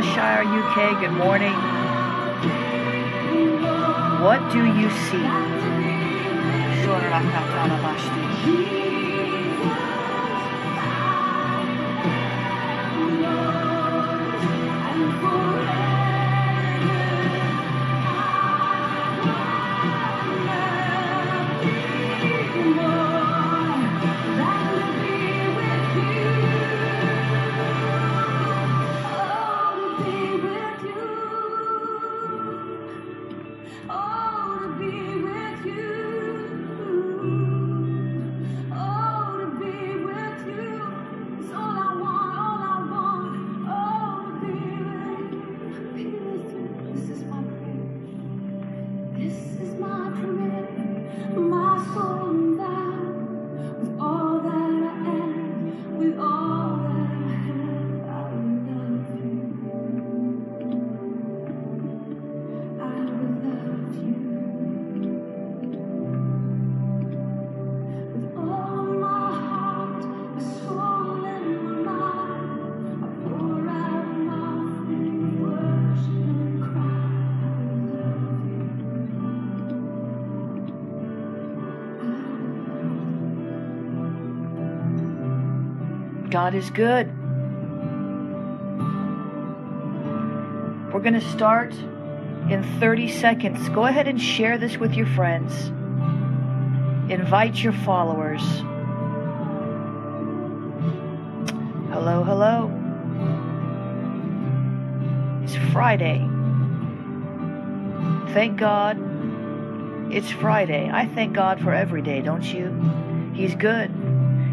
Cheshire, UK. Good morning. What do you see? God is good. We're going to start in 30 seconds. Go ahead and share this with your friends. Invite your followers. Hello, hello. It's Friday. Thank God it's Friday. I thank God for every day, don't you? He's good.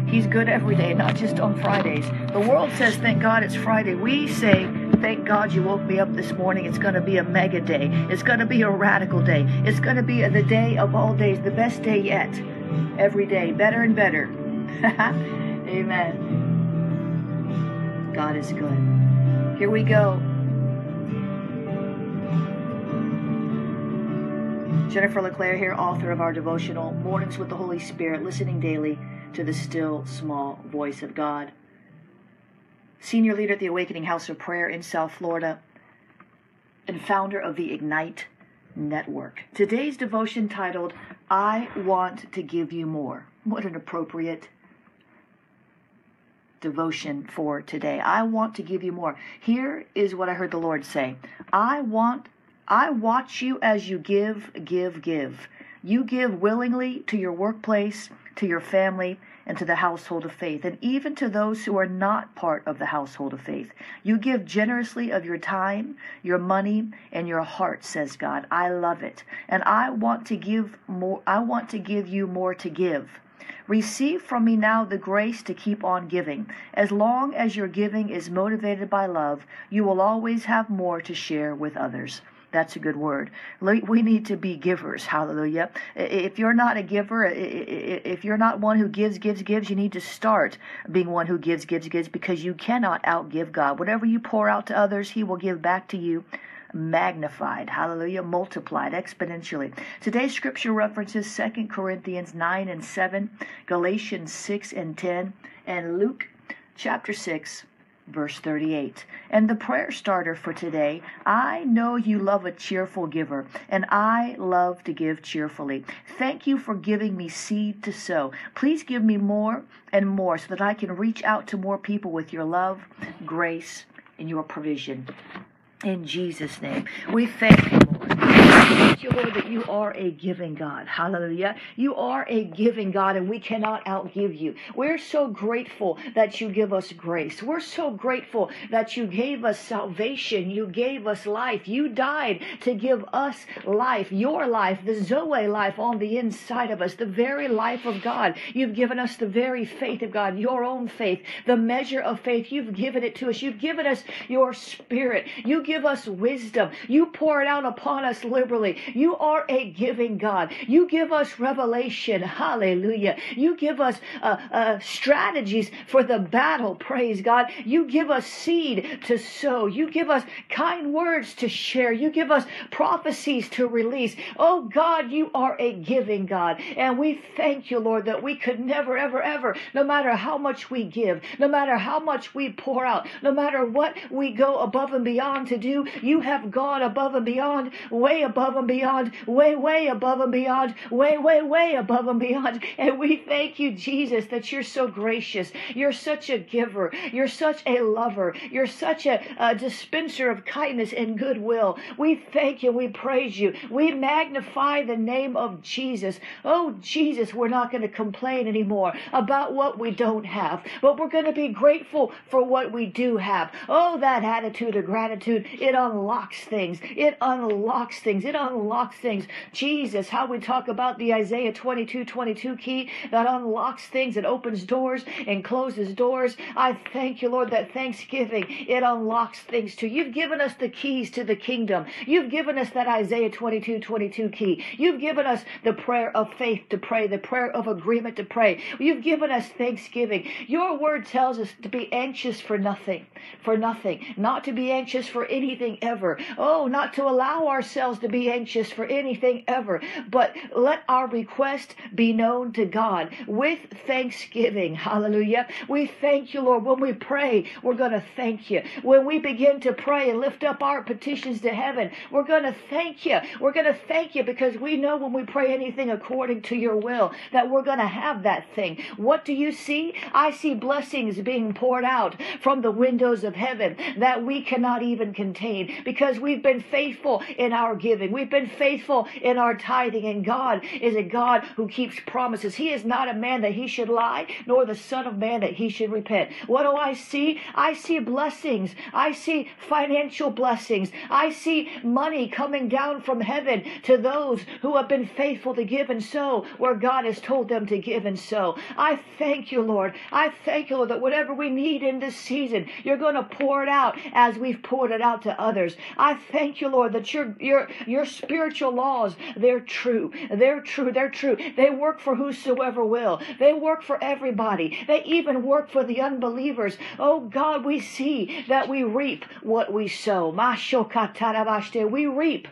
He's good every day, not just on Fridays. The world says, thank God it's Friday. We say, thank God you woke me up this morning. It's going to be a mega day. It's going to be a radical day. It's going to be the day of all days, the best day yet. Every day, better and better. Amen. God is good. Here we go. Jennifer LeClaire here, author of our devotional Mornings with the Holy Spirit, listening daily to the still small voice of God. Senior leader at the Awakening House of Prayer in South Florida and founder of the Ignite Network. Today's devotion titled, I Want to Give You More. What an appropriate devotion for today. I want to give you more. Here is what I heard the Lord say. I want I watch you as you give, give, give. You give willingly to your workplace, to your family, and to the household of faith, and even to those who are not part of the household of faith. You give generously of your time, your money, and your heart, says God. I love it. And I want to give more I want to give you more to give. Receive from me now the grace to keep on giving. As long as your giving is motivated by love, you will always have more to share with others. That's a good word. We need to be givers. Hallelujah. If you're not a giver, if you're not one who gives, gives, gives, you need to start being one who gives, gives, gives because you cannot outgive God. Whatever you pour out to others, He will give back to you magnified, hallelujah, multiplied exponentially. Today's scripture references 2 Corinthians 9 and 7, Galatians 6 and 10, and Luke chapter 6 verse 38. And the prayer starter for today I know you love a cheerful giver, and I love to give cheerfully. Thank you for giving me seed to sow. Please give me more and more so that I can reach out to more people with your love, grace, and your provision. In Jesus' name, we thank you, Lord, that you are a giving God. Hallelujah. You are a giving God, and we cannot outgive you. We're so grateful that you give us grace. We're so grateful that you gave us salvation. You gave us life. You died to give us life, your life, the Zoe life on the inside of us, the very life of God. You've given us the very faith of God, your own faith, the measure of faith. You've given it to us. You've given us your spirit. You give us wisdom. You pour it out upon us liberally. You are a giving God. You give us revelation. Hallelujah. You give us uh, uh, strategies for the battle. Praise God. You give us seed to sow. You give us kind words to share. You give us prophecies to release. Oh God, you are a giving God. And we thank you, Lord, that we could never, ever, ever, no matter how much we give, no matter how much we pour out, no matter what we go above and beyond to do, you have gone above and beyond, way above and beyond, way, way above and beyond, way, way, way above and beyond. And we thank you, Jesus, that you're so gracious. You're such a giver. You're such a lover. You're such a, a dispenser of kindness and goodwill. We thank you. We praise you. We magnify the name of Jesus. Oh, Jesus, we're not going to complain anymore about what we don't have, but we're going to be grateful for what we do have. Oh, that attitude of gratitude, it unlocks things. It unlocks things. It unlocks things. Jesus, how we talk about the Isaiah 22 22 key that unlocks things, it opens doors and closes doors. I thank you, Lord, that Thanksgiving, it unlocks things too. You've given us the keys to the kingdom. You've given us that Isaiah 22 22 key. You've given us the prayer of faith to pray, the prayer of agreement to pray. You've given us thanksgiving. Your word tells us to be anxious for nothing, for nothing, not to be anxious for anything ever. Oh, not to allow ourselves to be anxious for anything ever, but let our request be known to God with thanksgiving. Hallelujah. We thank you, Lord. When we pray, we're going to thank you. When we begin to pray and lift up our petitions to heaven, we're going to thank you. We're going to thank you because we know when we pray anything according to your will that we're going to have that thing. What do you see? I see blessings being poured out from the windows of heaven that we cannot even contain because we've been faithful in our giving. We've been faithful in our tithing, and God is a God who keeps promises. He is not a man that he should lie, nor the Son of Man that he should repent. What do I see? I see blessings. I see financial blessings. I see money coming down from heaven to those who have been faithful to give and sow where God has told them to give and sow. I thank you, Lord. I thank you, Lord, that whatever we need in this season, you're going to pour it out as we've poured it out to others. I thank you, Lord, that your your your spiritual laws, they're true. They're true. They're true. They work for whosoever will. They work for everybody. They even work for the unbelievers. Oh God, we see that we reap what we sow. We reap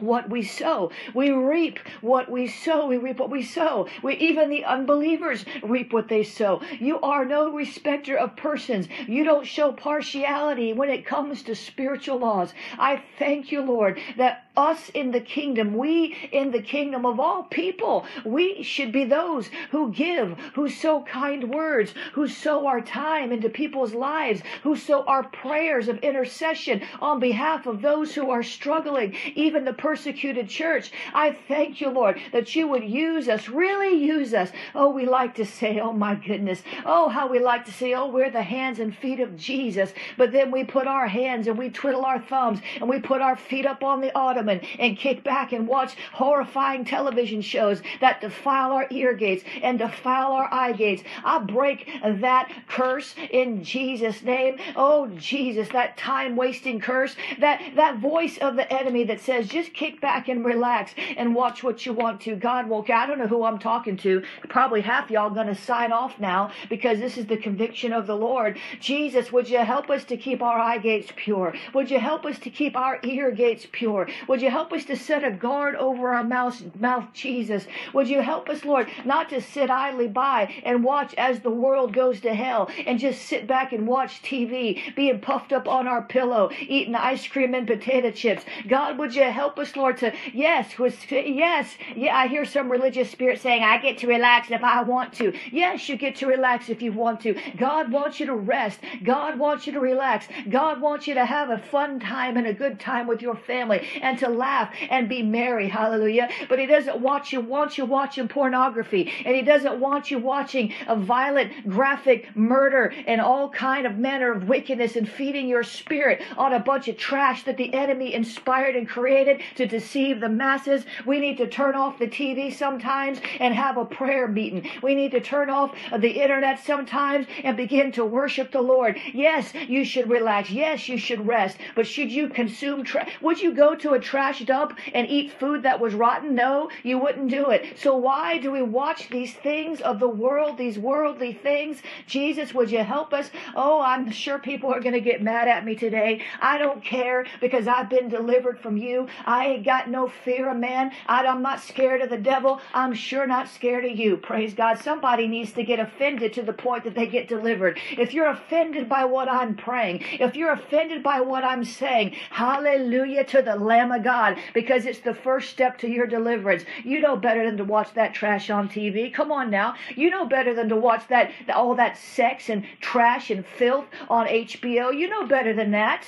what we sow. We reap what we sow. We reap what we sow. We even the unbelievers reap what they sow. You are no respecter of persons. You don't show partiality when it comes to spiritual laws. I thank you, Lord, that us in the kingdom, we in the kingdom of all people, we should be those who give, who sow kind words, who sow our time into people's lives, who sow our prayers of intercession on behalf of those who are struggling, even the persecuted church. I thank you, Lord, that you would use us, really use us. Oh, we like to say, oh my goodness. Oh, how we like to say, oh, we're the hands and feet of Jesus. But then we put our hands and we twiddle our thumbs and we put our feet up on the ottoman and, and kick back and watch horrifying television shows that defile our ear gates and defile our eye gates. I break that curse in Jesus' name. Oh, Jesus, that time wasting curse, that, that voice of the enemy that says, just kick back and relax and watch what you want to. God will, I don't know who I'm talking to. Probably half y'all going to sign off now because this is the conviction of the Lord. Jesus, would you help us to keep our eye gates pure? Would you help us to keep our ear gates pure? Would you help us to set a guard over our mouth, mouth Jesus? Would you help us, Lord, not to sit idly by and watch as the world goes to hell and just sit back and watch TV, being puffed up on our pillow, eating ice cream and potato chips. God, would you help us, Lord, to, yes, yes, yeah, I hear some religious spirit saying, I get to relax if I want to. Yes, you get to relax if you want to. God wants you to rest. God wants you to relax. God wants you to have a fun time and a good time with your family and to laugh and be merry. Hallelujah. But He doesn't want you, want you watching pornography and He doesn't want you watching a violent, graphic murder and all kind of manner of wickedness and feeding your spirit on a bunch of trash that the enemy inspired and created to deceive the masses. We need to turn off the TV sometimes and have a prayer meeting. We need to turn off the internet sometimes and begin to worship the Lord. Yes, you should relax. Yes, you should rest. But should you consume trash? Would you go to a trash dump and eat food that was rotten? No, you wouldn't do it. So why do we watch these things of the world, these worldly things? Jesus, would you help us? Oh, I'm sure people are going to get mad at me today. I don't care because I've been delivered from you. I ain't got no fear of man. I'm not scared of the devil. I'm sure not scared of you. Praise God. Somebody needs to get offended to the point that they get delivered. If you're offended by what I'm praying, if you're offended by what I'm saying, hallelujah to the Lamb of God, because it's the first step to your deliverance. You know better than to watch that trash on TV. Come on now. You know better than to watch that all that sex and trash and filth on HBO. You know better than that.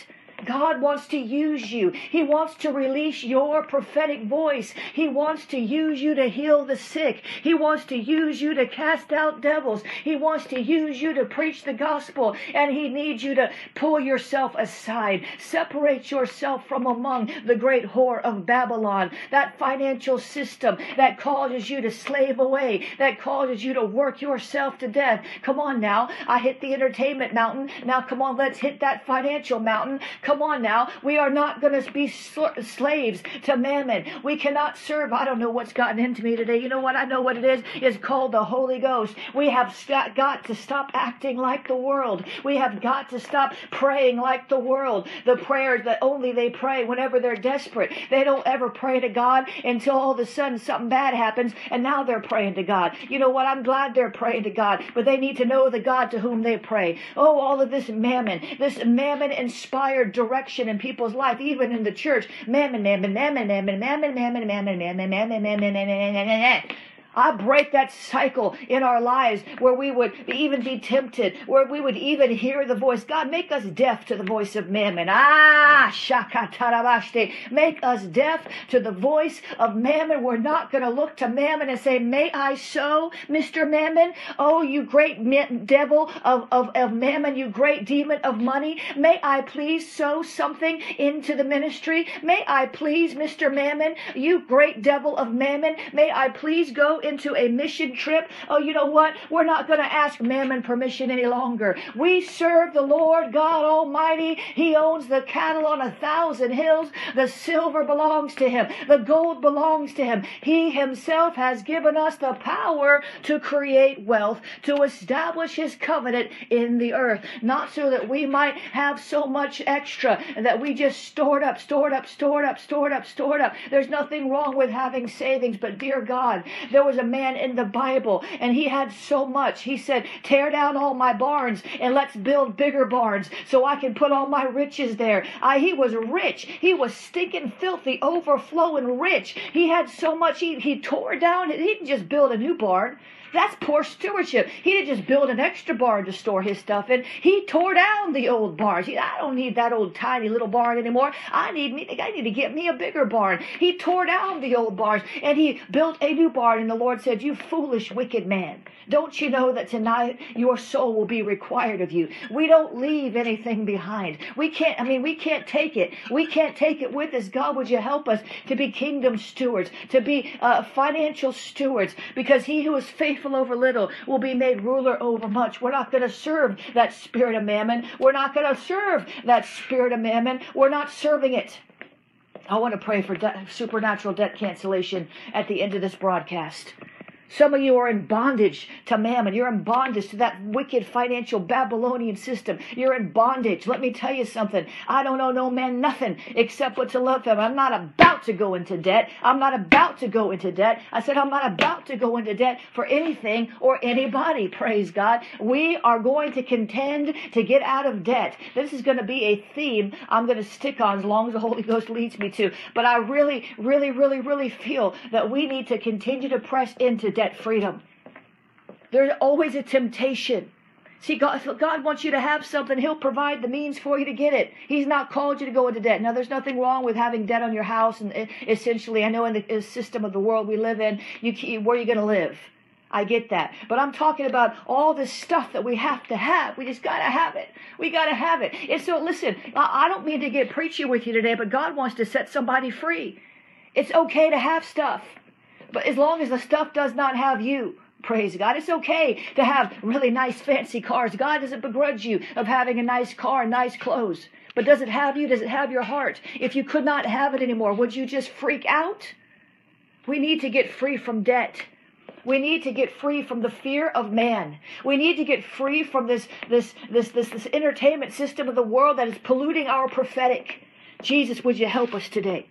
God wants to use you. He wants to release your prophetic voice. He wants to use you to heal the sick. He wants to use you to cast out devils. He wants to use you to preach the gospel. And He needs you to pull yourself aside, separate yourself from among the great whore of Babylon, that financial system that causes you to slave away, that causes you to work yourself to death. Come on now. I hit the entertainment mountain. Now come on, let's hit that financial mountain. Come on now. We are not going to be sl- slaves to mammon. We cannot serve. I don't know what's gotten into me today. You know what? I know what it is. It's called the Holy Ghost. We have st- got to stop acting like the world. We have got to stop praying like the world. The prayers that only they pray whenever they're desperate. They don't ever pray to God until all of a sudden something bad happens and now they're praying to God. You know what? I'm glad they're praying to God, but they need to know the God to whom they pray. Oh, all of this mammon, this mammon inspired direction in people's life, even in the church. Mammon, mammon, mammon, mammon, mammon, mammon, mammon, mammon, mammon, mammon, mammon, mammon. I break that cycle in our lives where we would even be tempted, where we would even hear the voice. God, make us deaf to the voice of mammon. Ah, shakatarabashte. Make us deaf to the voice of mammon. We're not going to look to mammon and say, May I sow, Mr. Mammon? Oh, you great devil of, of, of mammon, you great demon of money. May I please sow something into the ministry? May I please, Mr. Mammon, you great devil of mammon, may I please go into a mission trip, oh, you know what? We're not going to ask mammon permission any longer. We serve the Lord God Almighty. He owns the cattle on a thousand hills. The silver belongs to Him. The gold belongs to Him. He Himself has given us the power to create wealth, to establish His covenant in the earth. Not so that we might have so much extra that we just stored up, stored up, stored up, stored up, stored up. There's nothing wrong with having savings, but dear God, there was was a man in the Bible and he had so much. He said, Tear down all my barns and let's build bigger barns so I can put all my riches there. I, he was rich. He was stinking filthy, overflowing rich. He had so much. He, he tore down. It, he didn't just build a new barn. That's poor stewardship. He didn't just build an extra barn to store his stuff in. He tore down the old barns. He, I don't need that old tiny little barn anymore. I need me. I need to get me a bigger barn. He tore down the old barns and he built a new barn. And the Lord said, "You foolish, wicked man." Don't you know that tonight your soul will be required of you? We don't leave anything behind. We can't, I mean, we can't take it. We can't take it with us. God, would you help us to be kingdom stewards, to be uh, financial stewards? Because he who is faithful over little will be made ruler over much. We're not going to serve that spirit of mammon. We're not going to serve that spirit of mammon. We're not serving it. I want to pray for de- supernatural debt cancellation at the end of this broadcast. Some of you are in bondage to mammon. You're in bondage to that wicked financial Babylonian system. You're in bondage. Let me tell you something. I don't owe no man nothing except what to love him. I'm not about to go into debt. I'm not about to go into debt. I said I'm not about to go into debt for anything or anybody. Praise God. We are going to contend to get out of debt. This is going to be a theme I'm going to stick on as long as the Holy Ghost leads me to. But I really, really, really, really feel that we need to continue to press into debt debt freedom. There's always a temptation. See, God, if God wants you to have something, He'll provide the means for you to get it. He's not called you to go into debt. Now, there's nothing wrong with having debt on your house, and eh, essentially, I know in the eh, system of the world we live in, you, where are you going to live? I get that. But I'm talking about all this stuff that we have to have. We just got to have it. We got to have it. And so, listen, I don't mean to get preachy with you today, but God wants to set somebody free. It's okay to have stuff. But as long as the stuff does not have you, praise God. It's okay to have really nice fancy cars. God doesn't begrudge you of having a nice car, nice clothes. But does it have you? Does it have your heart? If you could not have it anymore, would you just freak out? We need to get free from debt. We need to get free from the fear of man. We need to get free from this, this, this, this, this entertainment system of the world that is polluting our prophetic. Jesus, would you help us today?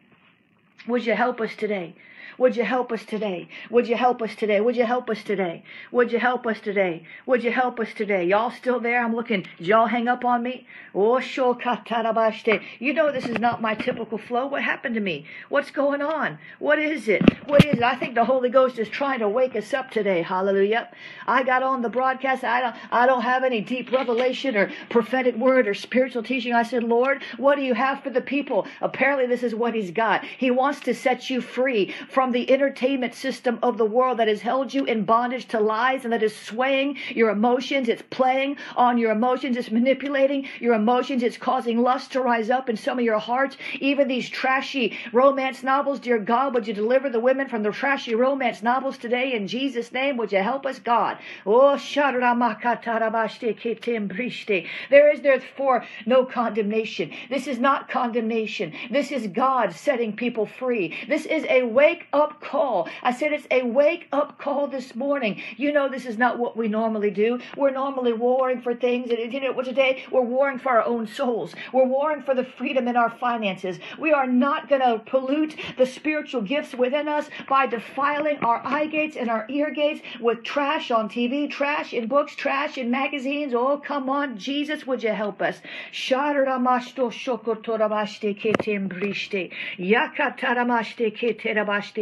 Would you help us today? Would you help us today? Would you help us today? Would you help us today? Would you help us today? Would you help us today? Y'all still there? I'm looking. Did y'all hang up on me? Oh, you know this is not my typical flow. What happened to me? What's going on? What is it? What is it? I think the Holy Ghost is trying to wake us up today. Hallelujah. I got on the broadcast. I don't, I don't have any deep revelation or prophetic word or spiritual teaching. I said, Lord, what do you have for the people? Apparently, this is what He's got. He wants to set you free from from the entertainment system of the world that has held you in bondage to lies and that is swaying your emotions. It's playing on your emotions. It's manipulating your emotions. It's causing lust to rise up in some of your hearts. Even these trashy romance novels, dear God, would you deliver the women from the trashy romance novels today in Jesus' name? Would you help us, God? Oh, there is therefore no condemnation. This is not condemnation. This is God setting people free. This is a wake up up call. I said it's a wake up call this morning. You know, this is not what we normally do. We're normally warring for things. And you know, what today we're warring for our own souls. We're warring for the freedom in our finances. We are not going to pollute the spiritual gifts within us by defiling our eye gates and our ear gates with trash on TV, trash in books, trash in magazines. Oh, come on, Jesus, would you help us?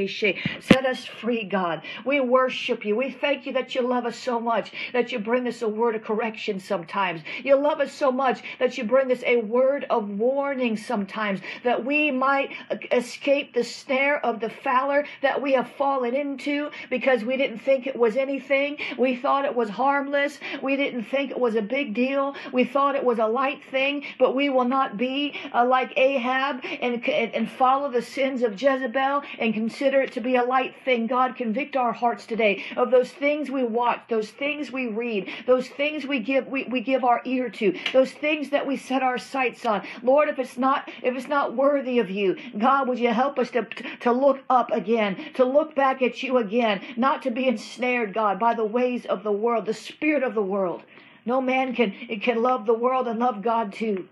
Set us free, God. We worship you. We thank you that you love us so much that you bring us a word of correction sometimes. You love us so much that you bring us a word of warning sometimes that we might escape the snare of the fowler that we have fallen into because we didn't think it was anything. We thought it was harmless. We didn't think it was a big deal. We thought it was a light thing, but we will not be uh, like Ahab and, and follow the sins of Jezebel and consider it to be a light thing. God, convict our hearts today of those things we watch, those things we read, those things we give we, we give our ear to, those things that we set our sights on. Lord, if it's not if it's not worthy of you, God, would you help us to to look up again, to look back at you again, not to be ensnared, God, by the ways of the world, the spirit of the world. No man can can love the world and love God too.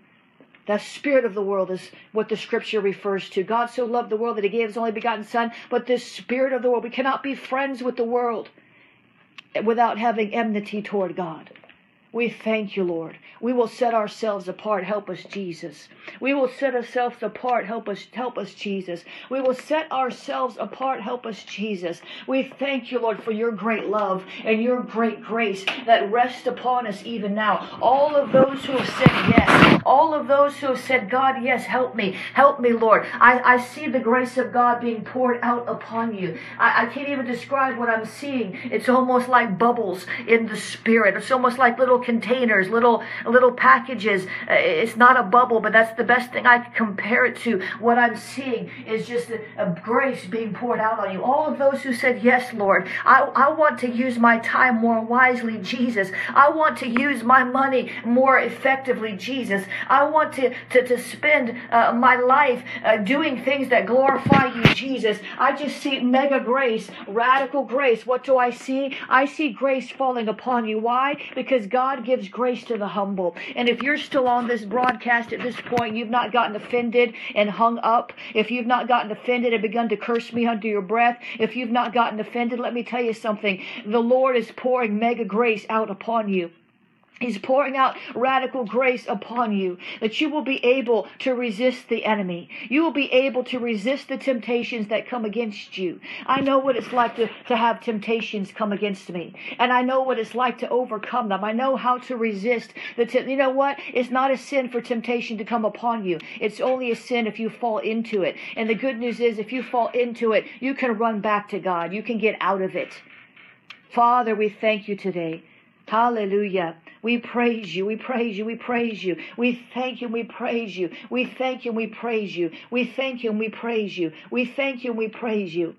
The spirit of the world is what the scripture refers to. God so loved the world that he gave his only begotten son, but this spirit of the world, we cannot be friends with the world without having enmity toward God. We thank you, Lord. We will set ourselves apart. Help us, Jesus. We will set ourselves apart. Help us, help us, Jesus. We will set ourselves apart. Help us, Jesus. We thank you, Lord, for your great love and your great grace that rests upon us even now. All of those who have said yes, all of those who have said, God, yes, help me, help me, Lord. I, I see the grace of God being poured out upon you. I, I can't even describe what I'm seeing. It's almost like bubbles in the spirit. It's almost like little containers, little little packages. Uh, it's not a bubble, but that's the best thing I can compare it to. What I'm seeing is just a, a grace being poured out on you. All of those who said, Yes, Lord, I, I want to use my time more wisely, Jesus. I want to use my money more effectively, Jesus. I want to, to, to spend uh, my life uh, doing things that glorify you, Jesus. I just see mega grace, radical grace. What do I see? I see grace falling upon you. Why? Because God gives grace to the humble. And if you're still on this broadcast at this point, you've not gotten offended and hung up. If you've not gotten offended and begun to curse me under your breath, if you've not gotten offended, let me tell you something. The Lord is pouring mega grace out upon you. He's pouring out radical grace upon you that you will be able to resist the enemy. You will be able to resist the temptations that come against you. I know what it's like to, to have temptations come against me. And I know what it's like to overcome them. I know how to resist the, te- you know what? It's not a sin for temptation to come upon you. It's only a sin if you fall into it. And the good news is if you fall into it, you can run back to God. You can get out of it. Father, we thank you today. Hallelujah. We praise you. We praise you. We praise you. We thank you. We praise you. We thank you. We praise you. We thank you we praise you. We thank you we praise you.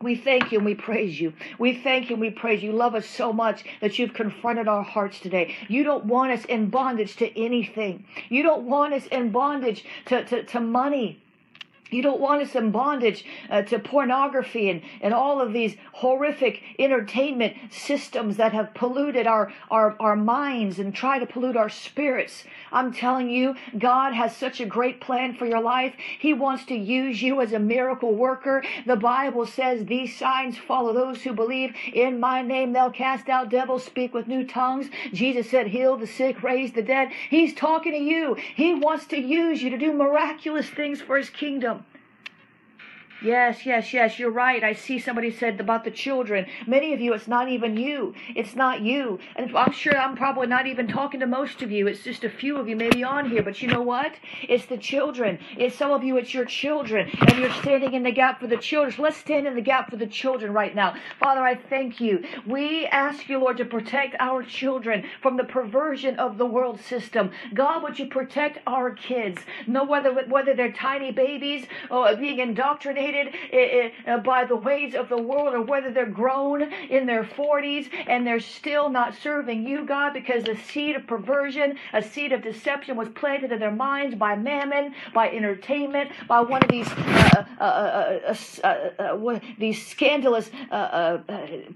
We thank you and we praise you. We thank you and we praise you. You love us so much that you've confronted our hearts today. You don't want us in bondage to anything. You don't want us in bondage to, to, to money. You don't want us in bondage uh, to pornography and, and all of these horrific entertainment systems that have polluted our, our, our minds and try to pollute our spirits. I'm telling you, God has such a great plan for your life. He wants to use you as a miracle worker. The Bible says these signs follow those who believe. In my name they'll cast out devils, speak with new tongues. Jesus said, heal the sick, raise the dead. He's talking to you. He wants to use you to do miraculous things for his kingdom. Yes, yes, yes, you're right. I see somebody said about the children. Many of you, it's not even you. It's not you. And I'm sure I'm probably not even talking to most of you. It's just a few of you maybe on here. But you know what? It's the children. It's some of you, it's your children. And you're standing in the gap for the children. So let's stand in the gap for the children right now. Father, I thank you. We ask you, Lord, to protect our children from the perversion of the world system. God, would you protect our kids? No, whether, whether they're tiny babies or being indoctrinated uh, by the ways of the world or whether they're grown in their 40s and they're still not serving you, God, because the seed of perversion, a seed of deception was planted in their minds by mammon, by entertainment, by one of these uh, uh, uh these scandalous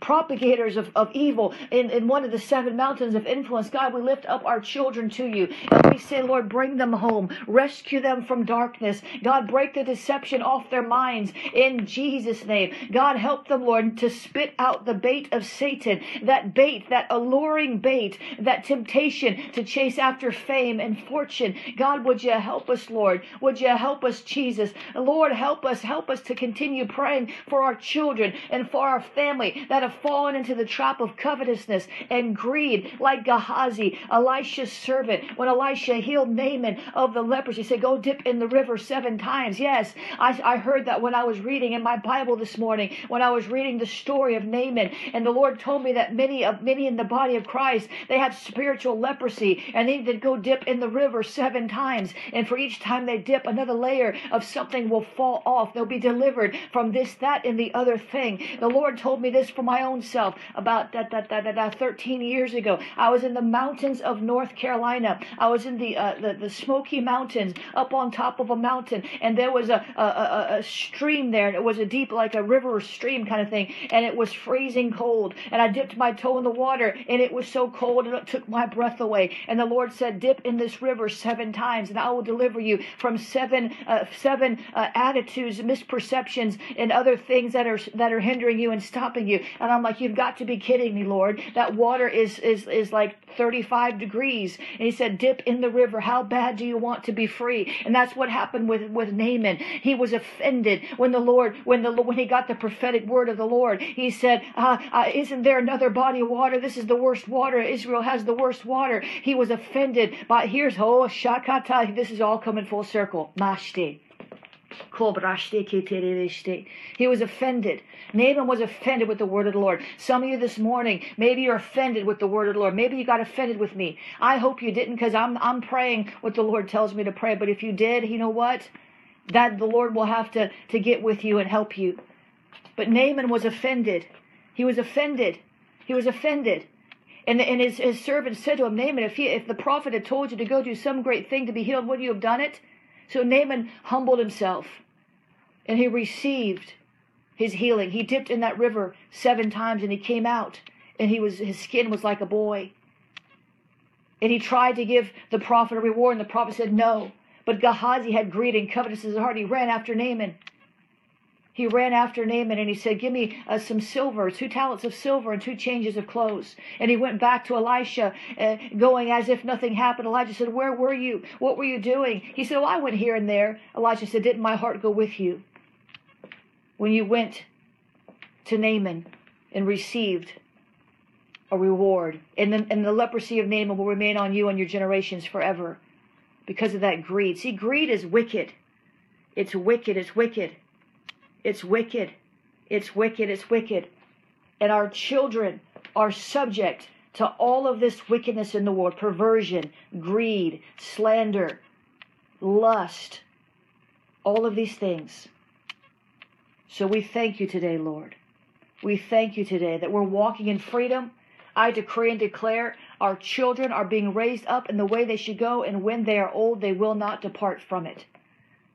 propagators of, of evil in, in one of the seven mountains of influence. God, we lift up our children to you and we say, Lord, bring them home, rescue them from darkness. God, break the deception off their minds minds in Jesus' name. God, help them, Lord, to spit out the bait of Satan, that bait, that alluring bait, that temptation to chase after fame and fortune. God, would you help us, Lord? Would you help us, Jesus? Lord, help us, help us to continue praying for our children and for our family that have fallen into the trap of covetousness and greed, like Gehazi, Elisha's servant. When Elisha healed Naaman of the leprosy, he said, Go dip in the river seven times. Yes, I, I heard that when I was reading in my Bible this morning, when I was reading the story of Naaman, and the Lord told me that many of many in the body of Christ they have spiritual leprosy, and they need to go dip in the river seven times, and for each time they dip, another layer of something will fall off. They'll be delivered from this, that, and the other thing. The Lord told me this for my own self about that that that, that, that 13 years ago. I was in the mountains of North Carolina. I was in the uh, the, the Smoky Mountains, up on top of a mountain, and there was a a, a, a stream there, and it was a deep, like a river or stream kind of thing, and it was freezing cold. And I dipped my toe in the water, and it was so cold, and it took my breath away. And the Lord said, "Dip in this river seven times, and I will deliver you from seven, uh, seven uh, attitudes, misperceptions, and other things that are that are hindering you and stopping you." And I'm like, "You've got to be kidding me, Lord! That water is is is like 35 degrees." And He said, "Dip in the river. How bad do you want to be free?" And that's what happened with with Naaman. He was offended when the Lord, when the when he got the prophetic word of the Lord. He said, uh, uh, "Isn't there another body of water? This is the worst water. Israel has the worst water." He was offended. But here's oh shakata. This is all coming full circle. Mashti. He was offended. Naaman was offended with the word of the Lord. Some of you this morning, maybe you're offended with the word of the Lord. Maybe you got offended with me. I hope you didn't because I'm, I'm praying what the Lord tells me to pray. But if you did, you know what? That the Lord will have to, to get with you and help you. But Naaman was offended. He was offended. He was offended. And, and his, his servant said to him, Naaman, if, he, if the prophet had told you to go do some great thing to be healed, would you have done it? So Naaman humbled himself and he received his healing. He dipped in that river seven times and he came out and he was his skin was like a boy. And he tried to give the prophet a reward, and the prophet said no. But Gehazi had greed and covetousness in his heart. He ran after Naaman. He ran after Naaman and he said, Give me uh, some silver, two talents of silver, and two changes of clothes. And he went back to Elisha, uh, going as if nothing happened. Elijah said, Where were you? What were you doing? He said, Oh, I went here and there. Elijah said, Didn't my heart go with you? when you went to Naaman and received a reward. And the, and the leprosy of Naaman will remain on you and your generations forever because of that greed. See, greed is wicked. It's wicked. It's wicked. It's wicked. It's wicked. It's wicked. And our children are subject to all of this wickedness in the world perversion, greed, slander, lust, all of these things. So we thank you today, Lord. We thank you today that we're walking in freedom. I decree and declare our children are being raised up in the way they should go, and when they are old, they will not depart from it.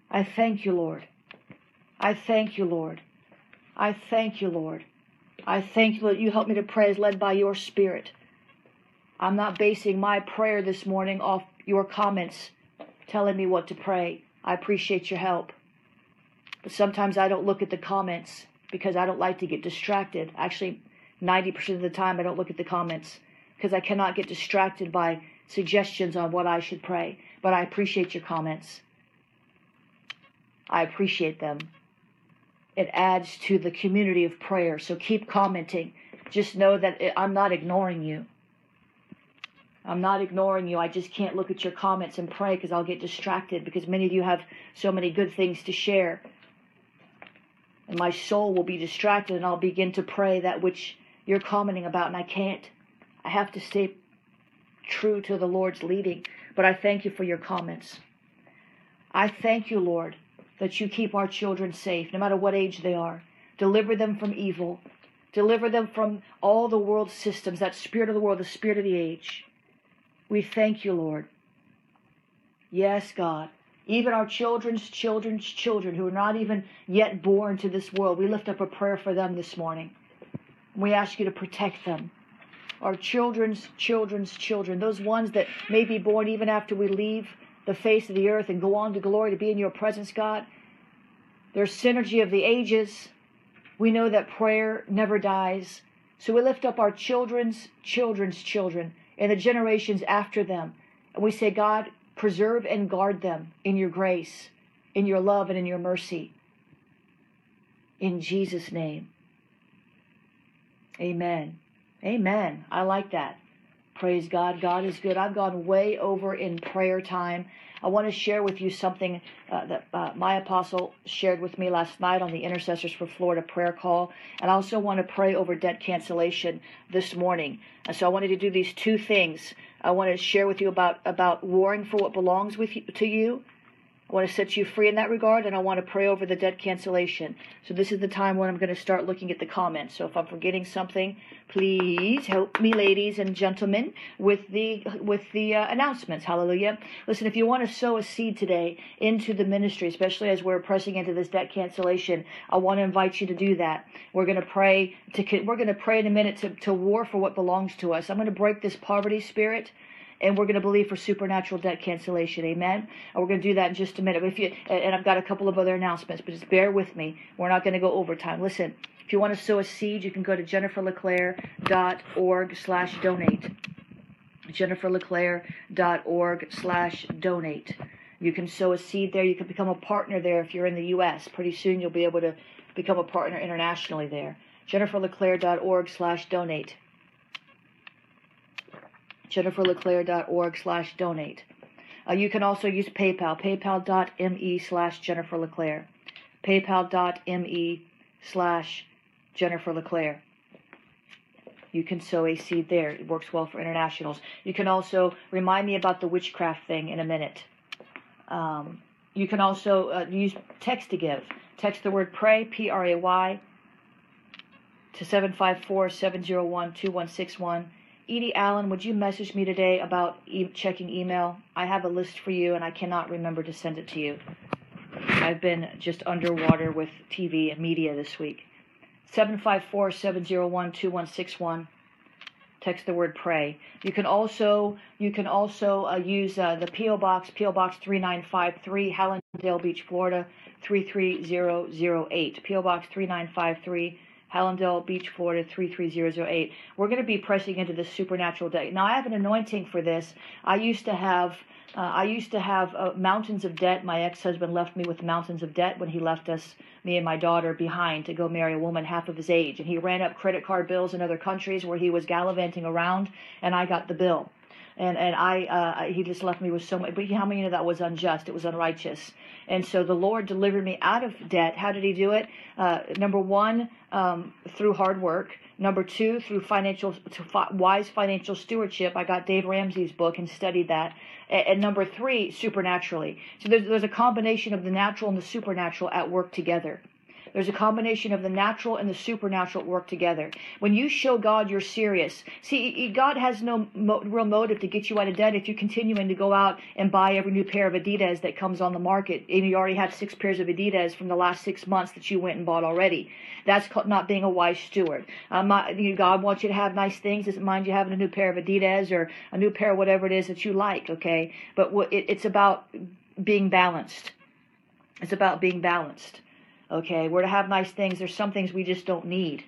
I thank you, Lord. I thank you, Lord. I thank you, Lord. I thank you that you help me to pray as led by your Spirit. I'm not basing my prayer this morning off your comments telling me what to pray. I appreciate your help. But sometimes I don't look at the comments because I don't like to get distracted. Actually, 90% of the time I don't look at the comments because I cannot get distracted by suggestions on what I should pray. But I appreciate your comments. I appreciate them. It adds to the community of prayer. So keep commenting. Just know that I'm not ignoring you. I'm not ignoring you. I just can't look at your comments and pray because I'll get distracted because many of you have so many good things to share and my soul will be distracted and I'll begin to pray that which you're commenting about and I can't. I have to stay true to the Lord's leading. But I thank you for your comments. I thank you, Lord, that you keep our children safe, no matter what age they are. Deliver them from evil. Deliver them from all the world systems, that spirit of the world, the spirit of the age. We thank you, Lord. Yes, God even our children's children's children who are not even yet born to this world. We lift up a prayer for them this morning. We ask you to protect them. Our children's children's children, those ones that may be born even after we leave the face of the earth and go on to glory to be in your presence, God. There's synergy of the ages. We know that prayer never dies. So we lift up our children's children's children and the generations after them. And we say, God, Preserve and guard them in your grace, in your love, and in your mercy. In Jesus' name. Amen. Amen. I like that. Praise God. God is good. I've gone way over in prayer time. I want to share with you something uh, that uh, my apostle shared with me last night on the Intercessors for Florida prayer call. And I also want to pray over debt cancellation this morning. And so I wanted to do these two things I want to share with you about, about warring for what belongs with you, to you. I want to set you free in that regard, and I want to pray over the debt cancellation. So this is the time when I'm going to start looking at the comments. So if I'm forgetting something, please help me, ladies and gentlemen, with the with the uh, announcements. Hallelujah! Listen, if you want to sow a seed today into the ministry, especially as we're pressing into this debt cancellation, I want to invite you to do that. We're going to pray to we're going to pray in a minute to, to war for what belongs to us. I'm going to break this poverty spirit and we're going to believe for supernatural debt cancellation. Amen. And we're going to do that in just a minute. If you and I've got a couple of other announcements, but just bear with me. We're not going to go overtime. Listen, if you want to sow a seed, you can go to jenniferleclaire.org slash donate. jenniferleclaire.org slash donate. You can sow a seed there. You can become a partner there if you're in the U.S. Pretty soon you'll be able to become a partner internationally there. jenniferleclaire.org slash donate jenniferleclaire.org slash donate. Uh, you can also use PayPal, paypal.me slash Jennifer LeClaire, paypal.me slash Jennifer LeClaire. You can sow a seed there. It works well for internationals. You can also remind me about the witchcraft thing in a minute. Um, you can also uh, use text to give. Text the word pray, P R A Y, to 754 701 2161 Edie Allen, would you message me today about e- checking email? I have a list for you and I cannot remember to send it to you. I've been just underwater with TV and media this week. 754 701 2161. Text the word pray. You can also you can also uh, use uh, the PO box PO box 3953 Hallandale Beach, Florida 33008. PO box 3953 Hallandale Beach, Florida 33008. We're going to be pressing into this supernatural day. Now, I have an anointing for this. I used to have. Uh, I used to have uh, mountains of debt. My ex-husband left me with mountains of debt when he left us, me and my daughter, behind to go marry a woman half of his age. And he ran up credit card bills in other countries where he was gallivanting around, and I got the bill and and I uh, he just left me with so much. But how many of that was unjust? It was unrighteous. And so the Lord delivered me out of debt. How did He do it? Uh, number one, um, through hard work. Number two, through financial wise financial stewardship. I got Dave Ramsey's book and studied that. And, and number three, supernaturally. So there's there's a combination of the natural and the supernatural at work together. There's a combination of the natural and the supernatural work together. When you show God you're serious, see, God has no mo- real motive to get you out of debt if you're continuing to go out and buy every new pair of Adidas that comes on the market. And you already have six pairs of Adidas from the last six months that you went and bought already. That's not being a wise steward. Um, God wants you to have nice things. Doesn't mind you having a new pair of Adidas or a new pair of whatever it is that you like, okay? But it's about being balanced. It's about being balanced. Okay, we're to have nice things. There's some things we just don't need.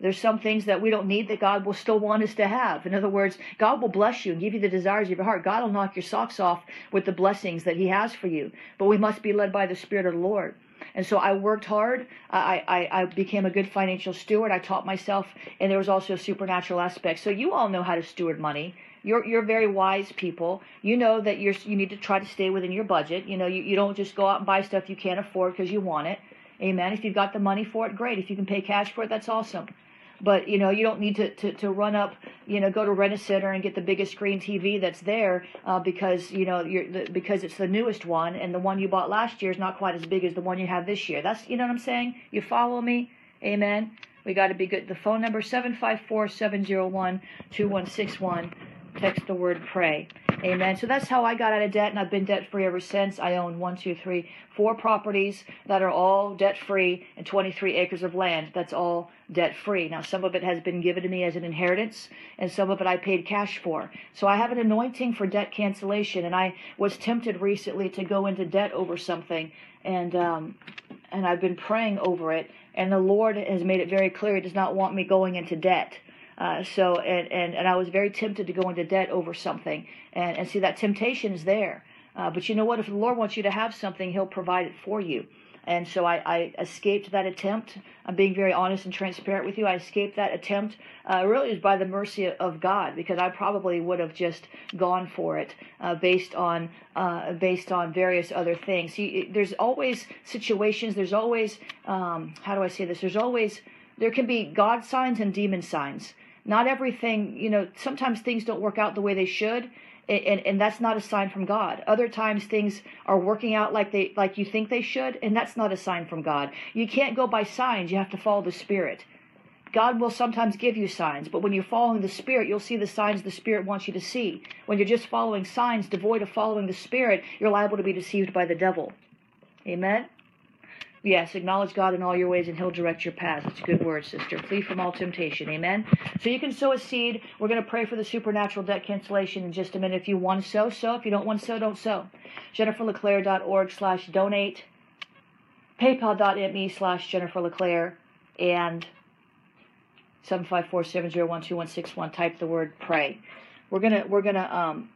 There's some things that we don't need that God will still want us to have. In other words, God will bless you and give you the desires of your heart. God will knock your socks off with the blessings that He has for you. But we must be led by the Spirit of the Lord. And so I worked hard. I, I, I became a good financial steward. I taught myself, and there was also a supernatural aspect. So you all know how to steward money. You're you're very wise people. You know that you're you need to try to stay within your budget. You know you, you don't just go out and buy stuff you can't afford because you want it. Amen. If you've got the money for it, great. If you can pay cash for it, that's awesome. But you know, you don't need to, to, to run up, you know, go to Rent a Center and get the biggest screen TV that's there uh, because you know you're the, because it's the newest one and the one you bought last year is not quite as big as the one you have this year. That's you know what I'm saying. You follow me, Amen. We got to be good. The phone number 754 701 2161. Text the word pray. Amen. So that's how I got out of debt, and I've been debt free ever since. I own one, two, three, four properties that are all debt free and 23 acres of land. That's all debt free. Now, some of it has been given to me as an inheritance, and some of it I paid cash for. So I have an anointing for debt cancellation, and I was tempted recently to go into debt over something, and um, and I've been praying over it, and the Lord has made it very clear He does not want me going into debt. Uh, so and, and and I was very tempted to go into debt over something, and and see that temptation is there. Uh, but you know what? If the Lord wants you to have something, He'll provide it for you. And so I, I escaped that attempt. I'm being very honest and transparent with you. I escaped that attempt. Uh, really, is by the mercy of God, because I probably would have just gone for it uh, based on uh, based on various other things. See, there's always situations. There's always um, how do I say this? There's always there can be God signs and demon signs not everything, you know, sometimes things don't work out the way they should. and, and that's not a sign from God. Other times things are working out like they like you think they should, and that's not a sign from God. You can't go by signs, you have to follow the Spirit. God will sometimes give you signs, but when you're following the Spirit, you'll see the signs the Spirit wants you to see. When you're just following signs devoid of following the Spirit, you're liable to be deceived by the devil. Amen? Yes, acknowledge God in all your ways and He'll direct your paths. It's a good word, sister. Flee from all temptation. Amen. So you can sow a seed. We're going to pray for the supernatural debt cancellation in just a minute. If you want to sow, sow. If you don't want to sow, don't sow. JenniferLeClaire.org slash donate. PayPal.me slash Jennifer LeClaire. And 754-701-2161. Type the word pray. We're gonna we're gonna um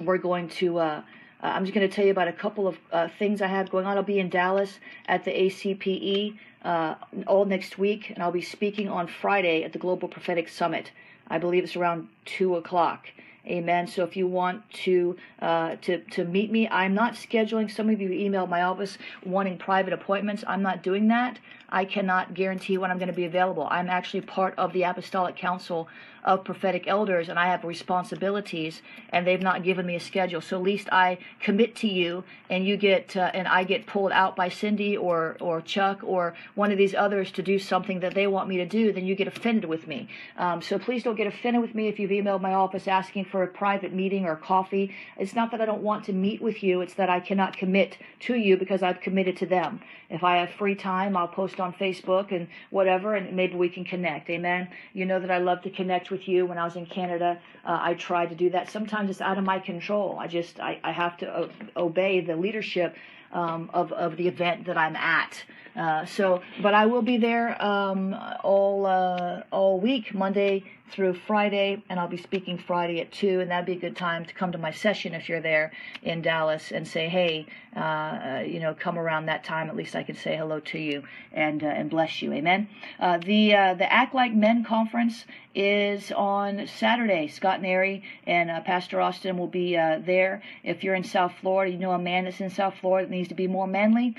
we're going to uh uh, I'm just going to tell you about a couple of uh, things I have going on. I'll be in Dallas at the ACPE uh, all next week, and I'll be speaking on Friday at the Global Prophetic Summit. I believe it's around 2 o'clock. Amen. So if you want to uh, to to meet me, I'm not scheduling. Some of you emailed my office wanting private appointments. I'm not doing that. I cannot guarantee when I'm going to be available. I'm actually part of the Apostolic Council of prophetic elders and I have responsibilities and they've not given me a schedule. So at least I commit to you and you get uh, and I get pulled out by Cindy or or Chuck or one of these others to do something that they want me to do, then you get offended with me. Um, so please don't get offended with me if you've emailed my office asking for a private meeting or coffee. It's not that I don't want to meet with you, it's that I cannot commit to you because I've committed to them. If I have free time, I'll post on Facebook and whatever and maybe we can connect. Amen. You know that I love to connect with you when I was in Canada. Uh, I tried to do that. Sometimes it's out of my control. I just I, I have to o- obey the leadership um, of of the event that I'm at. Uh, so, but I will be there um, all uh, all week, Monday through Friday, and I'll be speaking Friday at two, and that'd be a good time to come to my session if you're there in Dallas and say, hey, uh, uh you know, come around that time. At least I can say hello to you and uh, and bless you. Amen. The the Act Like Men conference is on Saturday. Scott Neri and Pastor Austin will be there. If you're in South Florida, you know a man that's in South Florida that needs to be more manly.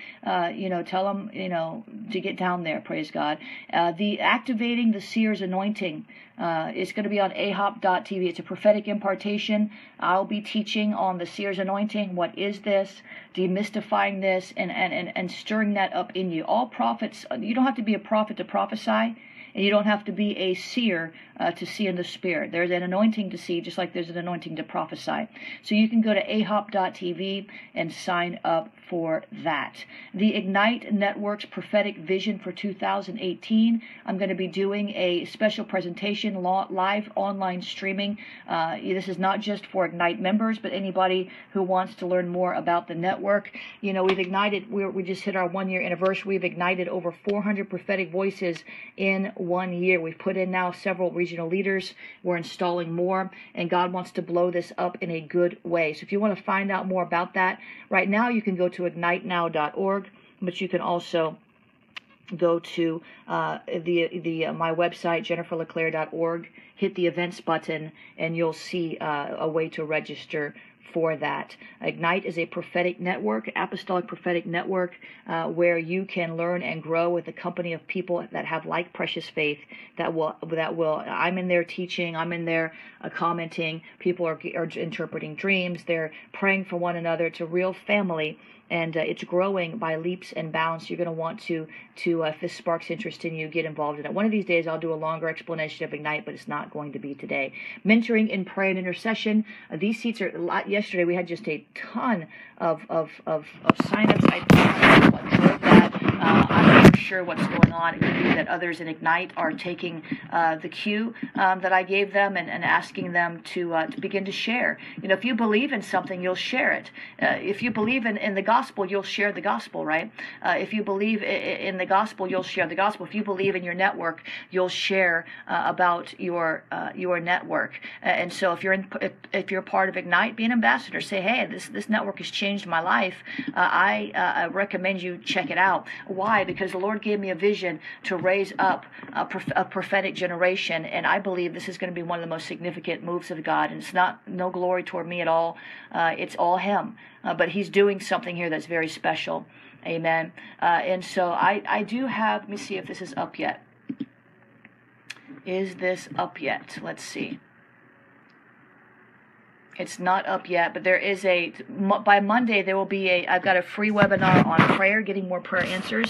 you know, tell him you know, to get down there. Praise God. Uh, the activating the seer's anointing uh, is going to be on ahop.tv. It's a prophetic impartation. I'll be teaching on the seer's anointing. What is this? Demystifying this and, and, and, and stirring that up in you. All prophets, you don't have to be a prophet to prophesy. And you don't have to be a seer uh, to see in the spirit. There's an anointing to see, just like there's an anointing to prophesy. So you can go to ahop.tv and sign up for that. The Ignite Network's prophetic vision for 2018. I'm going to be doing a special presentation, live online streaming. Uh, this is not just for Ignite members, but anybody who wants to learn more about the network. You know, we've ignited, we we just hit our one year anniversary. We've ignited over 400 prophetic voices in one year. We've put in now several regional leaders. We're installing more, and God wants to blow this up in a good way. So if you want to find out more about that, right now you can go to ignitenow.org, but you can also go to uh, the the uh, my website jenniferleclaire.org hit the events button and you'll see uh, a way to register for that. Ignite is a prophetic network, apostolic prophetic network, uh, where you can learn and grow with a company of people that have like precious faith. That will that will. I'm in there teaching. I'm in there uh, commenting. People are, are interpreting dreams. They're praying for one another. It's a real family and uh, it's growing by leaps and bounds. You're going to want to to uh, if this sparks interest in you, get involved in it. One of these days, I'll do a longer explanation of Ignite, but it's not going to be today. Mentoring in prayer and intercession. Uh, these seats are a lot. Yesterday, we had just a ton of of of, of signups. I what Uh, sure what's going on. It could be that others in Ignite are taking uh, the cue um, that I gave them and, and asking them to uh, to begin to share. You know, if you believe in something, you'll share it. if you believe in, in the gospel, you'll share the gospel, right? if you believe in the gospel, you'll share the gospel. If you believe in your network, you'll share uh, about your uh, your network. and so, if you're in, if, if, you're part of Ignite, be an ambassador. Say, hey, this this network has changed my life. Uh, I uh, recommend you check it out. Why? Because the Lord gave me a vision to raise up a, a prophetic generation, and I believe this is going to be one of the most significant moves of God. And it's not no glory toward me at all. Uh, it's all Him. but He's doing something here that's very special. Amen. Uh, and so I, I do have, let me see if this is up yet. Is this up yet? Let's see. It's not up yet, but there is a by Monday there will be a. I've got a free webinar on prayer, getting more prayer answers,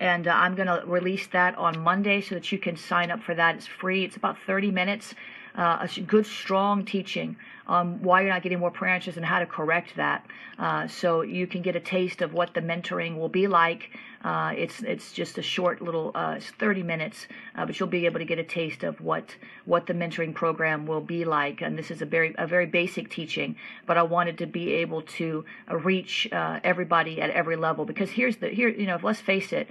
and uh, I'm going to release that on Monday so that you can sign up for that. It's free. It's about 30 minutes. Uh, a good, strong teaching on why you're not getting more prayer answers and how to correct that. Uh, so you can get a taste of what the mentoring will be like uh, it's it's just a short little uh, it's 30 minutes, uh, but you'll be able to get a taste of what what the mentoring program will be like. And this is a very a very basic teaching, but I wanted to be able to uh, reach uh, everybody at every level because here's the here you know let's face it,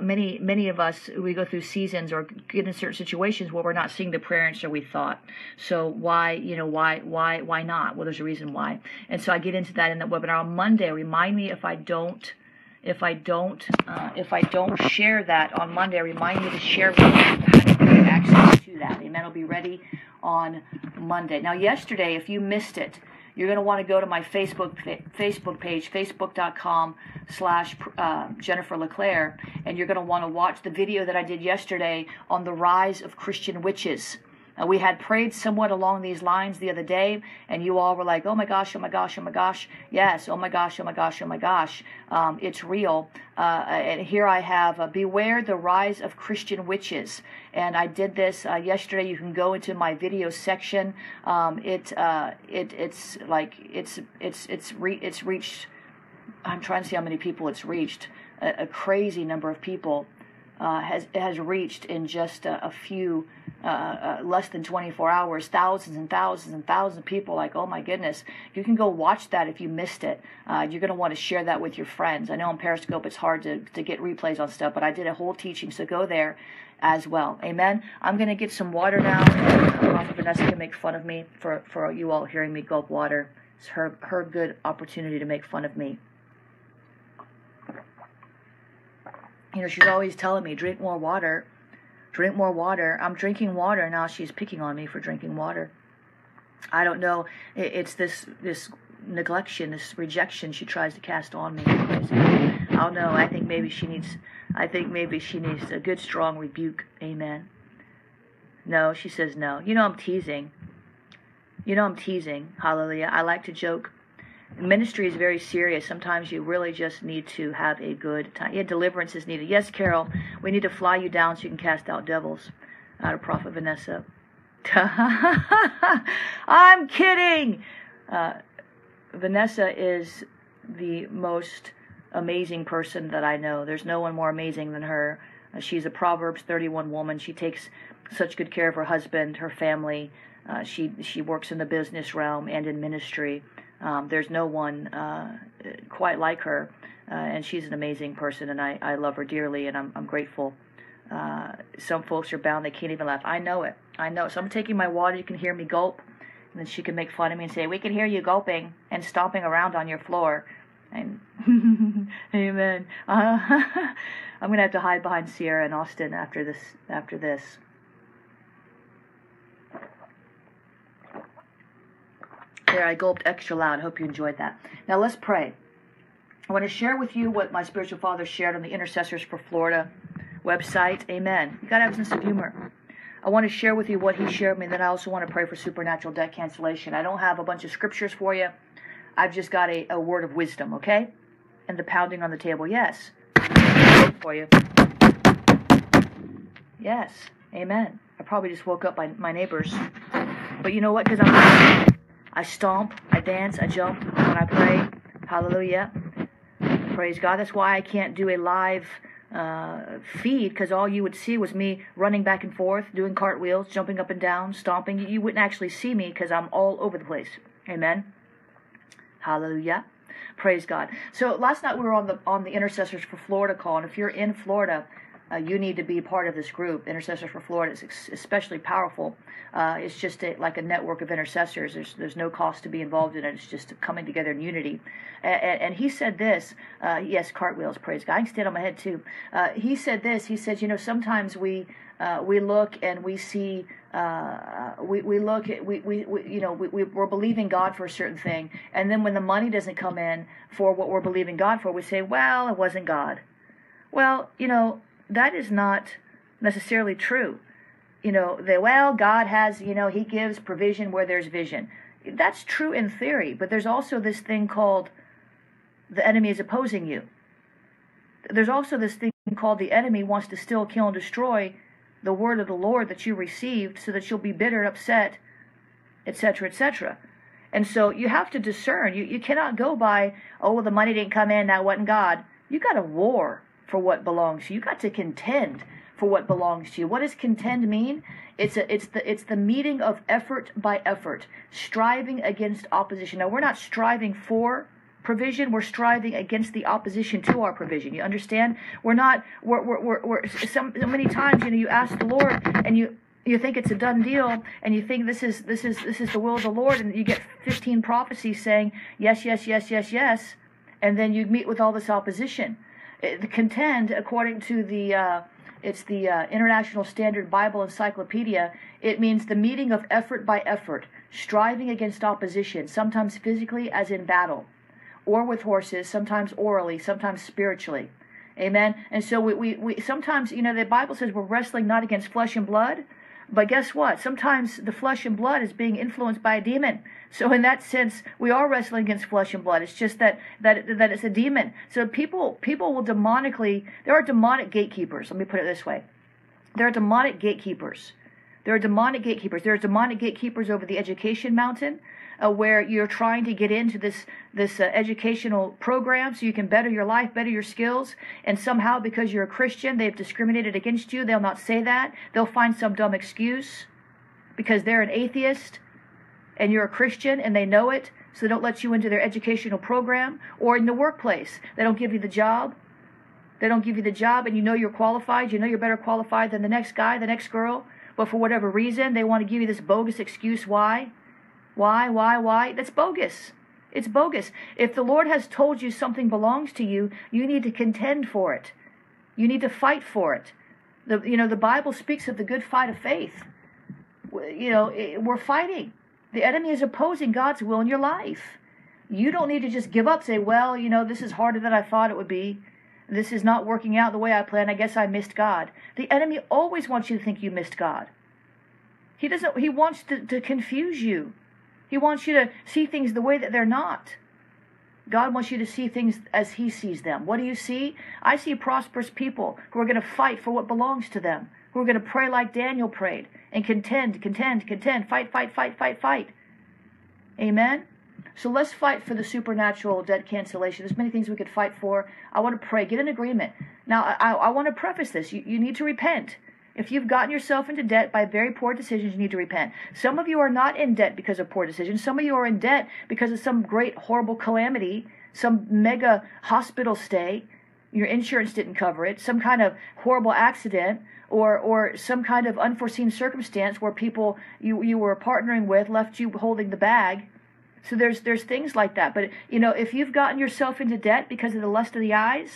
many many of us we go through seasons or get in certain situations where we're not seeing the prayer answer we thought. So why you know why why why not? Well, there's a reason why, and so I get into that in that webinar on Monday. Remind me if I don't if I don't uh, if I don't share that on Monday, remind me to share with you how to get access to that. Amen. It'll be ready on Monday. Now, yesterday, if you missed it, you're going to want to go to my Facebook Facebook page, facebook.com slash uh, Jennifer LeClaire, and you're going to want to watch the video that I did yesterday on the rise of Christian witches. We had prayed somewhat along these lines the other day, and you all were like, oh my gosh, oh my gosh, oh my gosh. Yes, oh my gosh, oh my gosh, oh my gosh. Um, it's real. Uh, and here I have uh, Beware the Rise of Christian Witches. And I did this uh, yesterday. You can go into my video section. Um, it, uh, it, it's like, it's, it's, it's, re- it's reached, I'm trying to see how many people it's reached, a, a crazy number of people. Uh, has has reached in just a, a few uh, uh, less than 24 hours, thousands and thousands and thousands of people. Like, oh my goodness, you can go watch that if you missed it. Uh, you're going to want to share that with your friends. I know on Periscope it's hard to, to get replays on stuff, but I did a whole teaching, so go there as well. Amen. I'm going to get some water now. Prophet Vanessa can make fun of me for, for you all hearing me gulp water. It's her, her good opportunity to make fun of me. You know, she's always telling me, drink more water drink more water. I'm drinking water now. She's picking on me for drinking water. I don't know. It's this this neglection, this rejection she tries to cast on me. I don't know. I think maybe she needs. I think maybe she needs a good strong rebuke. Amen. No, she says no. You know I'm teasing. You know I'm teasing. Hallelujah. I like to joke ministry is very serious. Sometimes you really just need to have a good time. Yeah, deliverance is needed. Yes, Carol, we need to fly you down so you can cast out devils. Out of Prophet Vanessa. I'm kidding. Uh, Vanessa is the most amazing person that I know. There's no one more amazing than her. Uh, she's a Proverbs 31 woman. She takes such good care of her husband, her family. Uh, she she works in the business realm and in ministry. Um, there's no one uh, quite like her, uh, and she's an amazing person, and I, I love her dearly, and I'm, I'm grateful. Uh, some folks are bound, they can't even laugh. I know it. I know it. So I'm taking my water, you can hear me gulp, and then she can make fun of me and say, We can hear you gulping and stomping around on your floor. And amen. Uh, I'm gonna have to hide behind Sierra and Austin after this. After this. There, I gulped extra loud. Hope you enjoyed that. Now let's pray. I want to share with you what my spiritual father shared on the Intercessors for Florida website. Amen. You got to have a sense of humor. I want to share with you what he shared with me, and then I also want to pray for supernatural debt cancellation. I don't have a bunch of scriptures for you. I've just got a, a word of wisdom, okay? And the pounding on the table, yes. For you. Yes. Amen. I probably just woke up my, my neighbors. But you know what? Because I'm I stomp, I dance, I jump when I pray. Hallelujah. Praise God. That's why I can't do a live uh, feed because all you would see was me running back and forth, doing cartwheels, jumping up and down, stomping. You wouldn't actually see me because I'm all over the place. Amen. Hallelujah. Praise God. So last night we were on the on the intercessors for Florida call, and if you're in Florida, uh, you need to be part of this group. Intercessors for Florida is especially powerful. Uh, it's just a, like a network of intercessors. There's there's no cost to be involved in it. It's just coming together in unity. And, and, and he said this. Uh, yes, cartwheels. Praise God. I can stand on my head too. Uh, he said this. He said, you know, sometimes we uh, we look and we see. Uh, we, we look at we, we, we you know we, we, we're believing God for a certain thing and then when the money doesn't come in for what we're believing God for we say well it wasn't God well you know that is not necessarily true. You know, that, well, God has, you know, He gives provision where there's vision. that's true in theory, but there's also this thing called the enemy is opposing you. There's also this thing called the enemy wants to still kill and destroy the word of the Lord that you received so that you'll be bitter and upset, etc., etc. And so you have to discern. You, you cannot go by, oh, well, the money didn't come in, now wasn't God. You got a war for what belongs to you. You got to contend for what belongs to you. What does contend mean? It's a, it's the it's the meeting of effort by effort, striving against opposition. Now we're not striving for provision we're striving against the opposition to our provision you understand we're not we're we're, we're, we're so many times you know you ask the lord and you you think it's a done deal and you think this is this is this is the will of the lord and you get 15 prophecies saying yes yes yes yes yes and then you meet with all this opposition contend according to the uh, it's the uh, International Standard Bible Encyclopedia. It means the meeting of effort by effort, striving against opposition, sometimes physically as in battle, or with horses, sometimes orally, sometimes spiritually. Amen. And so we, we, we sometimes, you know, the Bible says we're wrestling not against flesh and blood, but guess what? Sometimes the flesh and blood is being influenced by a demon. So in that sense, we are wrestling against flesh and blood. It's just that that that it's a demon. So people people will demonically there are demonic gatekeepers. Let me put it this way. There are demonic gatekeepers. There are demonic gatekeepers. There are demonic gatekeepers over the education mountain uh, where you're trying to get into this this uh, educational program so you can better your life, better your skills, and somehow because you're a Christian, they've discriminated against you. They'll not say that. They'll find some dumb excuse because they're an atheist and you're a Christian and they know it, so they don't let you into their educational program or in the workplace. They don't give you the job. They don't give you the job and you know you're qualified. You know you're better qualified than the next guy, the next girl. But for whatever reason, they want to give you this bogus excuse why. Why, why, why? That's bogus. It's bogus. If the Lord has told you something belongs to you, you need to contend for it. You need to fight for it. The, you know, the Bible speaks of the good fight of faith. You know, eh, we're fighting. The enemy is opposing God's will in your life. You don't need to just give up, say, well, you know, this is harder than I thought it would be. This is not working out the way I planned. I guess I missed God. The enemy always wants you to think you missed God. He doesn't, he wants to, to confuse you. He wants you to see things the way that they're not. God wants you to see things as He sees them. What do you see? I see prosperous people who are going to fight for what belongs to them, who are going to pray like Daniel prayed and contend, contend, contend, fight, fight, fight, fight, fight. Amen? So let's fight for the supernatural debt cancellation. There's many things we could fight for. I want to pray. Get an agreement. Now, I, I want to preface this. You, you need to repent. If you've gotten yourself into debt by very poor decisions, you need to repent. Some of you are not in debt because of poor decisions. Some of you are in debt because of some great, horrible calamity, some mega hospital stay. Your insurance didn't cover it, some kind of horrible accident, or or some kind of unforeseen circumstance where people you you were partnering with left you holding the bag. So there's there's things like that. But you know, if you've gotten yourself into debt because of the lust of the eyes,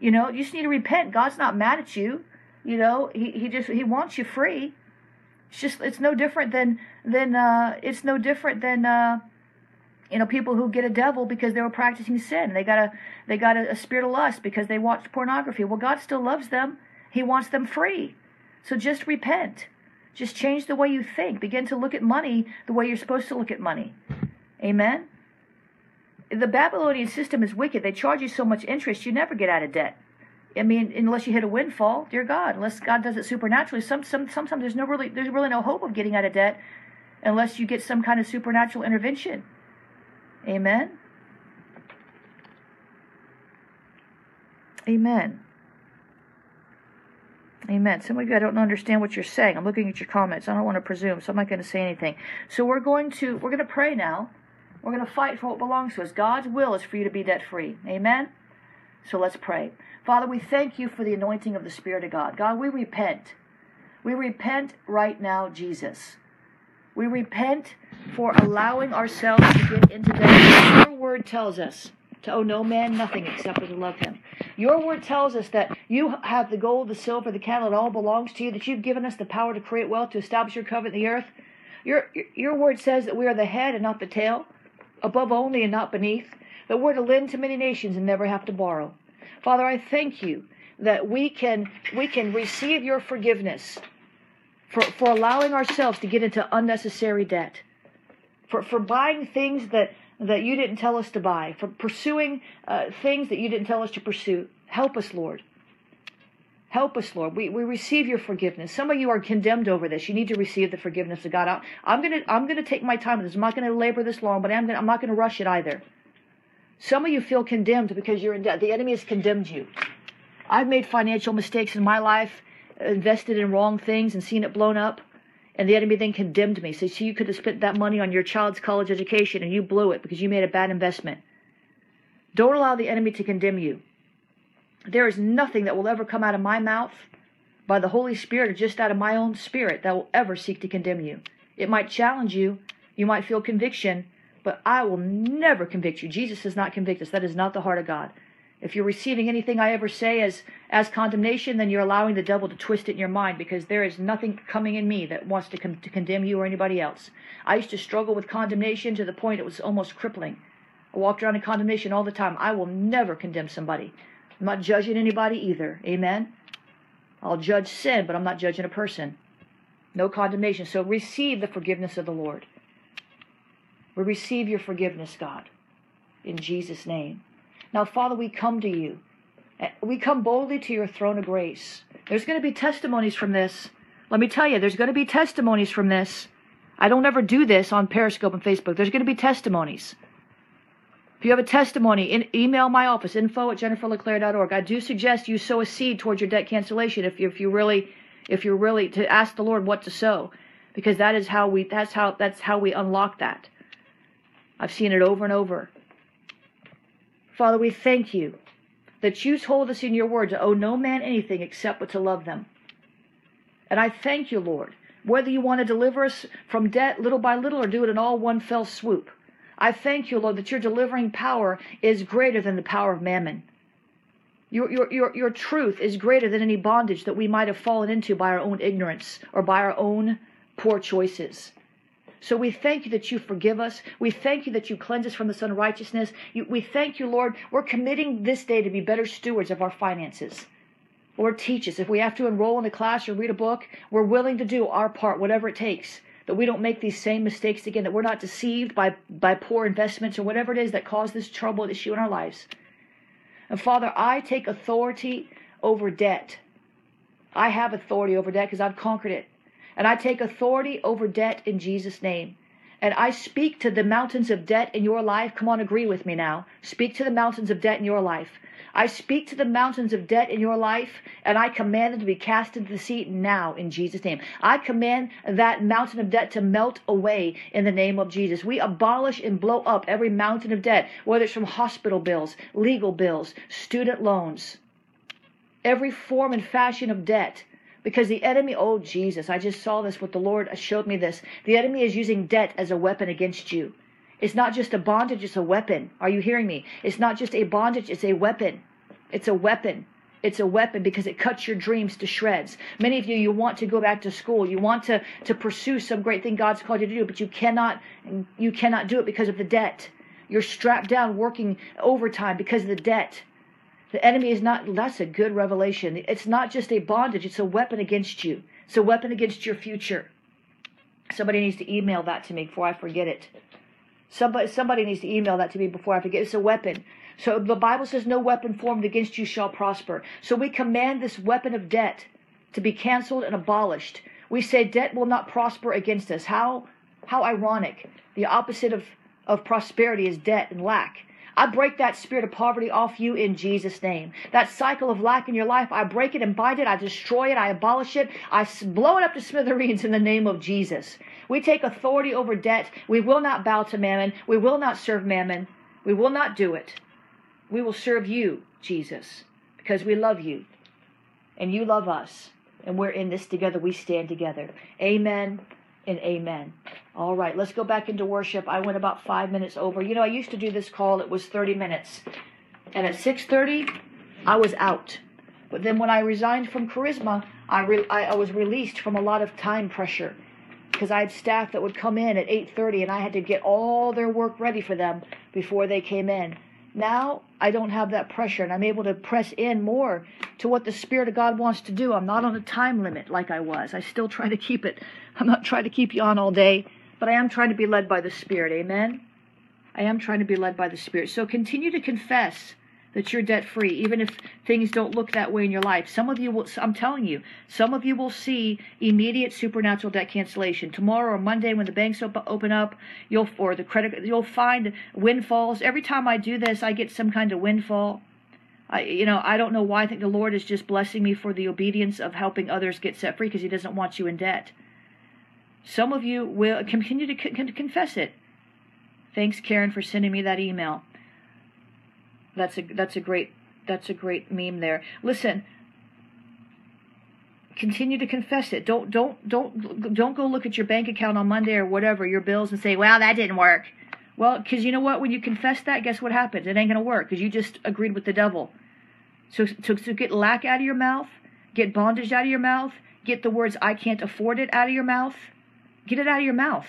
you know, you just need to repent. God's not mad at you. You know, he, he just he wants you free. It's just it's no different than than uh, it's no different than uh, you know people who get a devil because they were practicing sin. They got a they got a, a spirit of lust because they watched pornography. Well, God still loves them. He wants them free. So just repent. Just change the way you think. Begin to look at money the way you're supposed to look at money. Amen. The Babylonian system is wicked. They charge you so much interest, you never get out of debt. I mean, unless you hit a windfall, dear God, unless God does it supernaturally, some, some, sometimes there's no really, there's really no hope of getting out of debt unless you get some kind of supernatural intervention. Amen. Amen. Amen. Some of you, I don't understand what you're saying. I'm looking at your comments. I don't want to presume, so I'm not going to say anything. So we're going to we're going to pray now. We're going to fight for what belongs to us. God's will is for you to be debt free. Amen. So let's pray. Father, we thank you for the anointing of the Spirit of God. God, we repent. We repent right now, Jesus. We repent for allowing ourselves to get into that. Your word tells us to owe no man nothing except for to love him. Your word tells us that you have the gold, the silver, the cattle, it all belongs to you, that you've given us the power to create wealth, to establish your covenant in the earth. Your, your word says that we are the head and not the tail, above only and not beneath, that we're to lend to many nations and never have to borrow. Father, I thank you that we can we can receive your forgiveness for, for allowing ourselves to get into unnecessary debt. for, for buying things that, that you didn't tell us to buy, for pursuing uh, things that you didn't tell us to pursue. Help us, Lord. Help us, Lord. We, we receive your forgiveness. Some of you are condemned over this. You need to receive the forgiveness of God. I, I'm gonna I'm gonna take my time with this. I'm not gonna labor this long, but I'm gonna, I'm not gonna rush it either. Some of you feel condemned because you're in debt. The enemy has condemned you. I've made financial mistakes in my life, invested in wrong things and seen it blown up. And the enemy then condemned me. So, so you could have spent that money on your child's college education and you blew it because you made a bad investment. Don't allow the enemy to condemn you. There is nothing that will ever come out of my mouth by the Holy Spirit or just out of my own spirit that will ever seek to condemn you. It might challenge you. You might feel conviction, but I will never convict you. Jesus does not convict us. That is not the heart of God. If you're receiving anything I ever say as, as condemnation, then you're allowing the devil to twist it in your mind because there is nothing coming in me that wants to, con- to condemn you or anybody else. I used to struggle with condemnation to the point it was almost crippling. I walked around in condemnation all the time. I will never condemn somebody. I'm not judging anybody either. Amen? I'll judge sin, but I'm not judging a person. No condemnation. So receive the forgiveness of the Lord. We receive your forgiveness, God, in Jesus' name. Now, Father, we come to you. We come boldly to your throne of grace. There's going to be testimonies from this. Let me tell you, there's going to be testimonies from this. I don't ever do this on Periscope and Facebook. There's going to be testimonies. If you have a testimony, in, email my office, info at jenniferleclaire.org. I do suggest you sow a seed towards your debt cancellation if you, if you really, if you're really to ask the Lord what to sow, because that is how we, that's how, that's how we unlock that. I've seen it over and over. Father, we thank you that you told us in your word to owe no man anything except but to love them. And I thank you, Lord, whether you want to deliver us from debt little by little or do it in all one fell swoop. I thank you, Lord, that your delivering power is greater than the power of mammon. Your, your, your, your truth is greater than any bondage that we might have fallen into by our own ignorance or by our own poor choices. So we thank you that you forgive us. We thank you that you cleanse us from this unrighteousness. You, we thank you, Lord. We're committing this day to be better stewards of our finances. Lord, teach us. If we have to enroll in a class or read a book, we're willing to do our part, whatever it takes. That we don't make these same mistakes again, that we're not deceived by, by poor investments or whatever it is that caused this trouble issue in our lives. And Father, I take authority over debt. I have authority over debt because I've conquered it. And I take authority over debt in Jesus' name. And I speak to the mountains of debt in your life. Come on, agree with me now. Speak to the mountains of debt in your life. I speak to the mountains of debt in your life, and I command them to be cast into the sea now in Jesus' name. I command that mountain of debt to melt away in the name of Jesus. We abolish and blow up every mountain of debt, whether it's from hospital bills, legal bills, student loans, every form and fashion of debt because the enemy, oh Jesus, I just saw this with the Lord showed me this. The enemy is using debt as a weapon against you. It's not just a bondage, it's a weapon. Are you hearing me? It's not just a bondage, it's a weapon. It's a weapon. It's a weapon because it cuts your dreams to shreds. Many of you, you want to go back to school. You want to, to pursue some great thing God's called you to do, but you cannot, you cannot do it because of the debt. You're strapped down working overtime because of the debt. The enemy is not, that's a good revelation. It's not just a bondage, it's a weapon against you. It's a weapon against your future. Somebody needs to email that to me before I forget it. Somebody, somebody needs to email that to me before I forget. It's a weapon. So the Bible says, No weapon formed against you shall prosper. So we command this weapon of debt to be canceled and abolished. We say debt will not prosper against us. How, how ironic. The opposite of, of prosperity is debt and lack. I break that spirit of poverty off you in Jesus' name. That cycle of lack in your life, I break it and bind it. I destroy it. I abolish it. I blow it up to smithereens in the name of Jesus. We take authority over debt. We will not bow to mammon. We will not serve mammon. We will not do it. We will serve you, Jesus, because we love you and you love us. And we're in this together. We stand together. Amen and amen. All right, let's go back into worship. I went about five minutes over. You know, I used to do this call, it was 30 minutes. And at 6.30, I was out. But then when I resigned from Charisma, I, re- I, was released from a lot of time pressure because I had staff that would come in at 8:30 and I had to get all their work ready for them before they came in. Now I don't have that pressure and I'm able to press in more to what the Spirit of God wants to do. I'm not on a time limit like I was. I still try to keep it. I'm not trying to keep you on all day but I am trying to be led by the Spirit. Amen. I am trying to be led by the Spirit. So continue to confess that you're debt free, even if things don't look that way in your life. Some of you will, I'm telling you, some of you will see immediate supernatural debt cancellation. Tomorrow or Monday when the banks open up, you'll, or the credit, you'll find windfalls. Every time I do this, I get some kind of windfall. I, you know, I don't know why I think the Lord is just blessing me for the obedience of helping others get set free because He doesn't want you in debt. Some of you will continue to confess it. Thanks, Karen, for sending me that email. That's a that's a great that's a great meme there. Listen, continue to confess it. Don't don't don't don't go look at your bank account on Monday or whatever your bills and say, "Well, that didn't work." Well, because you know what? When you confess that, guess what happens? It ain't gonna work because you just agreed with the devil. So to, to get lack out of your mouth, get bondage out of your mouth, get the words "I can't afford it" out of your mouth, get it out of your mouth,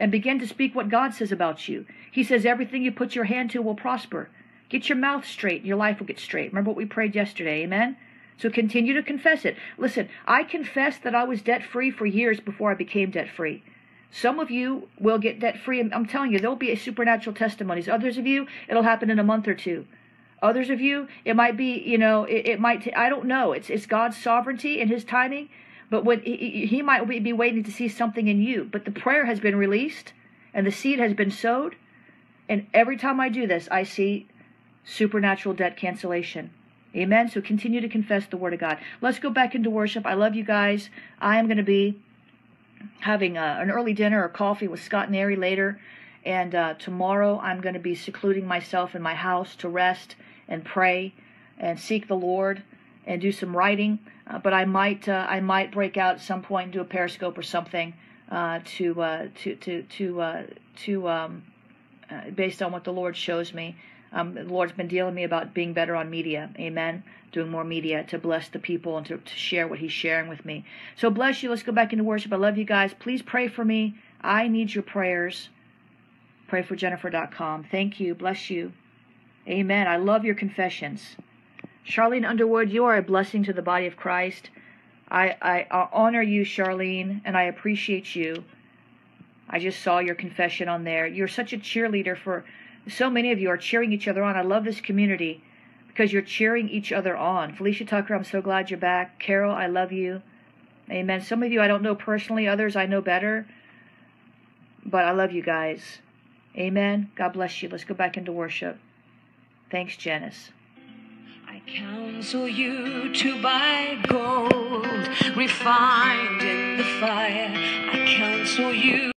and begin to speak what God says about you. He says everything you put your hand to will prosper. Get your mouth straight, and your life will get straight. Remember what we prayed yesterday, amen? So continue to confess it. Listen, I confessed that I was debt free for years before I became debt free. Some of you will get debt free. I'm telling you, there'll be a supernatural testimonies. Others of you, it'll happen in a month or two. Others of you, it might be, you know, it, it might. I don't know. It's it's God's sovereignty and His timing. But when he, he might be waiting to see something in you. But the prayer has been released, and the seed has been sowed. And every time I do this, I see supernatural debt cancellation. Amen. So continue to confess the word of God. Let's go back into worship. I love you guys. I am going to be having a, uh, an early dinner or coffee with Scott Neri later. And uh, tomorrow I'm going to be secluding myself in my house to rest and pray and seek the Lord and do some writing. Uh, but I might uh, I might break out at some point and do a Periscope or something uh, to uh, to to to to um, based on what the Lord shows me. Um, the Lord's been dealing me about being better on media. Amen. Doing more media to bless the people and to, to share what He's sharing with me. So bless you. Let's go back into worship. I love you guys. Please pray for me. I need your prayers. Pray for Jennifer.com. Thank you. Bless you. Amen. I love your confessions. Charlene Underwood, you are a blessing to the body of Christ. I, I, I honor you, Charlene, and I appreciate you. I just saw your confession on there. You're such a cheerleader for so many of you are cheering each other on. I love this community because you're cheering each other on. Felicia Tucker, I'm so glad you're back. Carol, I love you. Amen. Some of you I don't know personally, others I know better. But I love you guys. Amen. God bless you. Let's go back into worship. Thanks, Janice. I counsel you to buy gold refined in the fire. I counsel you